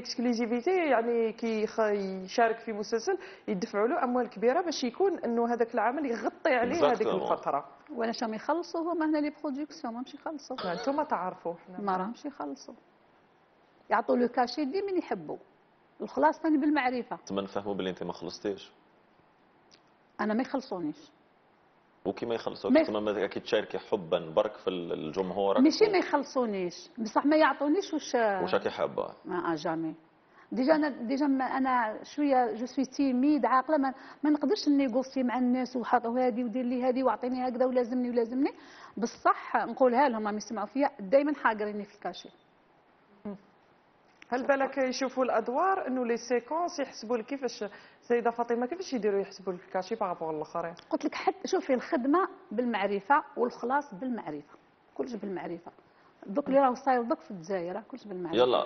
exclusivité يعني كي يشارك في مسلسل يدفعوا له أموال كبيرة باش يكون إنه هذاك العمل يغطي عليه هذيك. الفترة. وأنا شام يخلصوا؟ هما هنا les productions ما همش يخلصوا. ما أنتم تعرفوا. حنا ما راهمش يخلصوا. يعطوا له cachet دي من يحبوا. الخلاص ثاني بالمعرفة. تما نفهموا باللي أنت ما خلصتيش. أنا ما يخلصونيش. وكي ما يخلصوك ما- أكيد تشاركي حبا برك في الجمهور ماشي ما يخلصونيش. بصح ما يعطونيش واش واش راكي حابة؟ ما آه jamais. déjà أنا déjà أنا شوية je suis timide عاقلة ما, ما نقدرش ن négocier مع الناس وحط هذه ودير لي هذه واعطيني هكذا ولازمني ولازمني. بصح نقولها لهم راهم يسمعوا فيا دائما حاقريني في ال cachet. هل بالك يشوفوا الأدوار إنه les séquences يحسبوا لك كيفاش سيدة فاطمة كيفاش يديروا يحسبوا لك ال cachet par rapport الاخرين قلت لك حتى شوفي الخدمة بالمعرفة والخلاص بالمعرفة كلش بالمعرفة. دوك اللي راه صاير دوك في الجزائر كلش بالمعرفة. يلا.